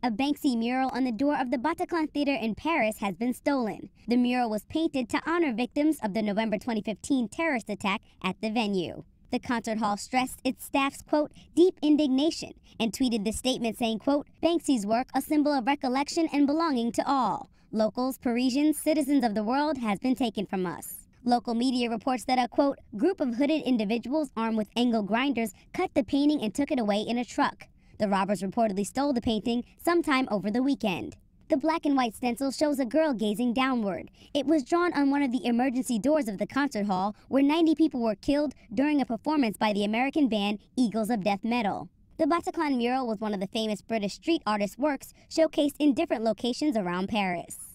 A Banksy mural on the door of the Bataclan Theater in Paris has been stolen. The mural was painted to honor victims of the November 2015 terrorist attack at the venue. The concert hall stressed its staff's, quote, deep indignation and tweeted the statement saying, quote, Banksy's work, a symbol of recollection and belonging to all. Locals, Parisians, citizens of the world has been taken from us. Local media reports that a, quote, group of hooded individuals armed with angle grinders cut the painting and took it away in a truck. The robbers reportedly stole the painting sometime over the weekend. The black and white stencil shows a girl gazing downward. It was drawn on one of the emergency doors of the concert hall where 90 people were killed during a performance by the American band Eagles of Death Metal. The Bataclan mural was one of the famous British street artist's works showcased in different locations around Paris.